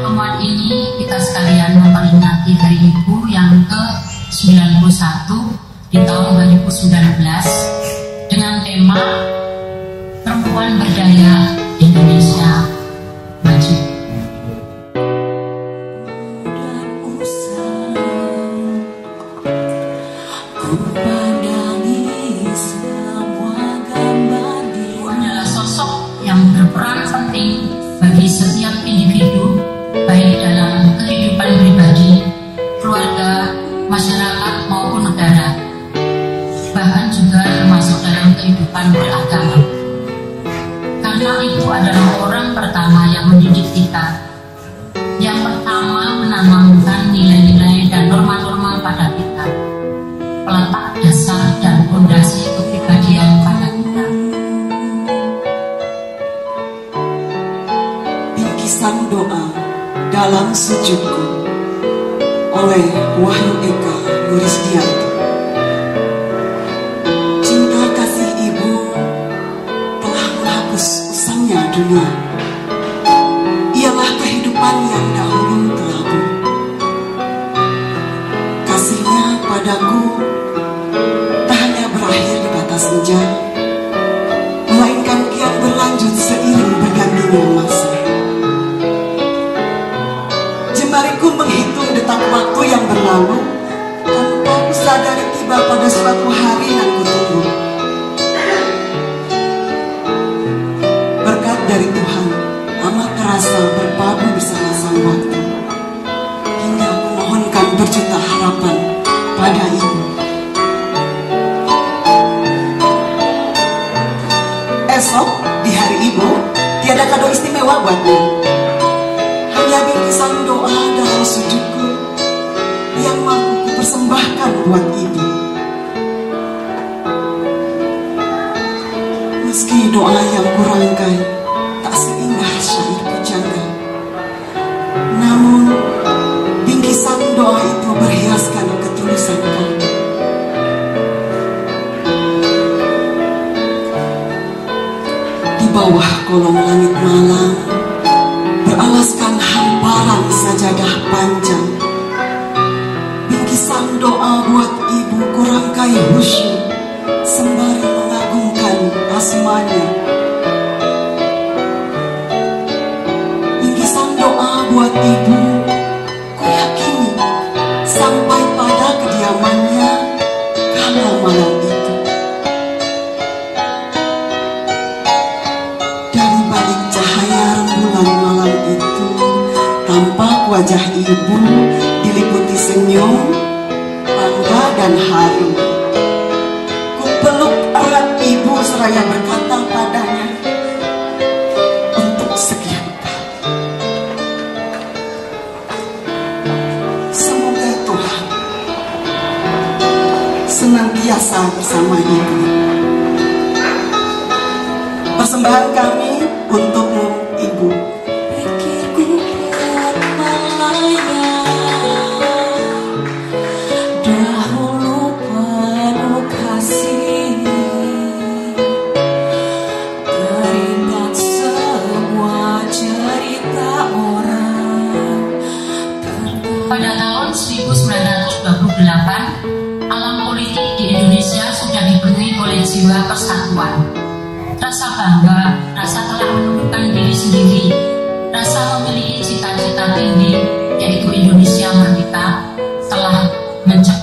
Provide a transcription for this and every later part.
pertemuan ini kita sekalian memperingati Hari Ibu yang ke-91 di tahun 2019 dengan tema Perempuan Berdaya Indonesia bahkan juga termasuk dalam kehidupan beragama. Karena itu adalah orang pertama yang mendidik kita, yang pertama menanamkan nilai-nilai dan norma-norma pada kita, peletak dasar dan fondasi kepribadian pada kita. Bingkisan doa dalam sujudku oleh Wahyu Eka Nurisdianto. うん。Harapan pada Ibu Esok di hari Ibu tiada kado istimewa buatmu hanya bingkisan doa dalam sujudku yang mampu kupersembahkan buat ibu. Meski doa yang kurangkai langit malam Beralaskan hamparan sajadah panjang. Bingkisan doa buat ibu kurangkai khusyuk. Sembari mengagungkan asmanya. Bingkisan doa buat ibu Ku yakini sampai pada kediamannya Kala malam wajah ibu diliputi senyum Bangga dan haru. Ku peluk erat ibu seraya berkata padanya. Untuk sekian kali. Semoga Tuhan Senantiasa bersama ibu. Persembahan kami Pada tahun 1928, alam politik di Indonesia sudah dipenuhi oleh jiwa persatuan. Rasa bangga, rasa telah menemukan diri sendiri, rasa memiliki cita-cita tinggi, yaitu Indonesia merdeka, telah mencekam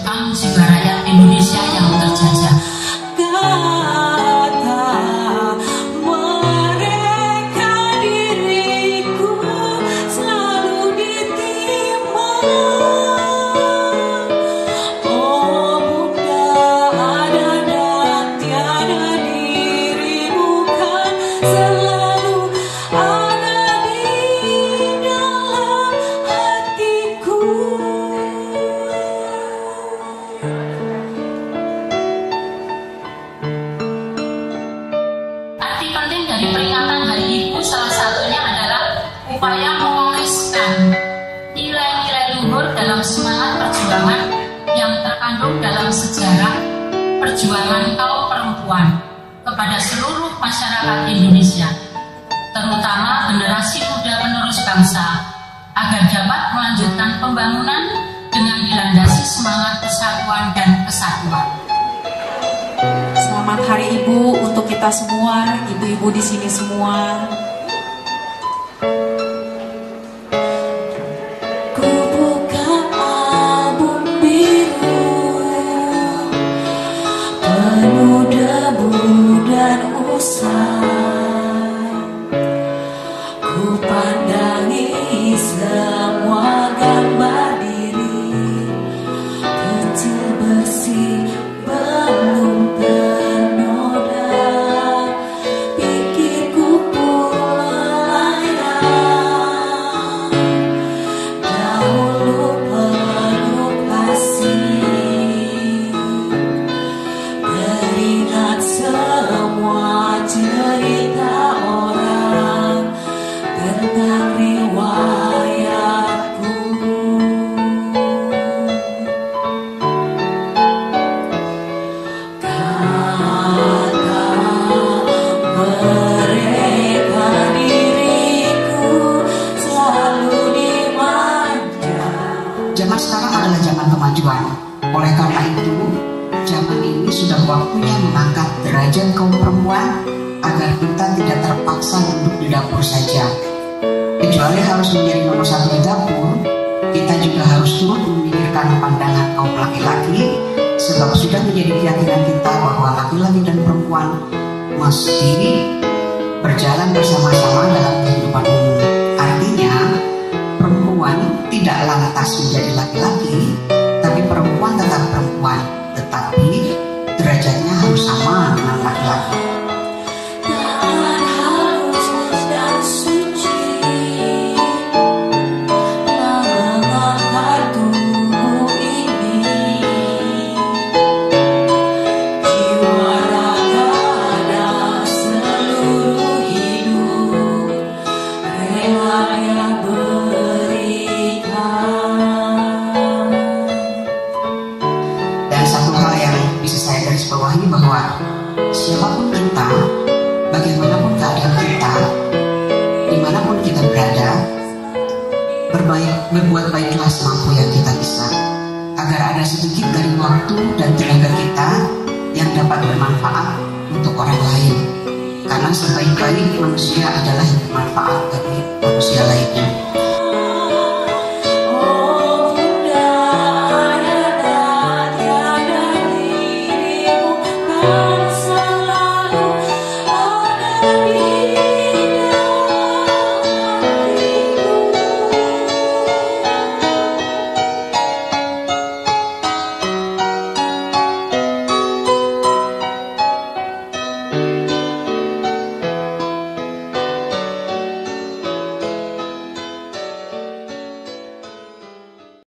Arti penting dari peringatan Hari Ibu salah satunya adalah upaya mewariskan nilai-nilai luhur dalam semangat perjuangan yang terkandung dalam sejarah perjuangan kaum perempuan kepada seluruh masyarakat Indonesia, terutama generasi muda penerus bangsa, agar dapat melanjutkan pembangunan dengan dilandasi semangat kesatuan dan kesatuan. Selamat Hari Ibu untuk kita semua, ibu-ibu di sini semua. Derajat kaum perempuan agar kita tidak terpaksa duduk di dapur saja. Kecuali harus menjadi nomor satu di dapur, kita juga harus turut memikirkan pandangan kaum laki-laki sebab sudah menjadi keyakinan kita bahwa laki-laki dan perempuan mesti berjalan bersama-sama dalam berbaik, berbuat baiklah semampu yang kita bisa, agar ada sedikit dari waktu dan tenaga kita yang dapat bermanfaat untuk orang lain. Karena sebaik-baik manusia adalah bermanfaat bagi manusia lainnya.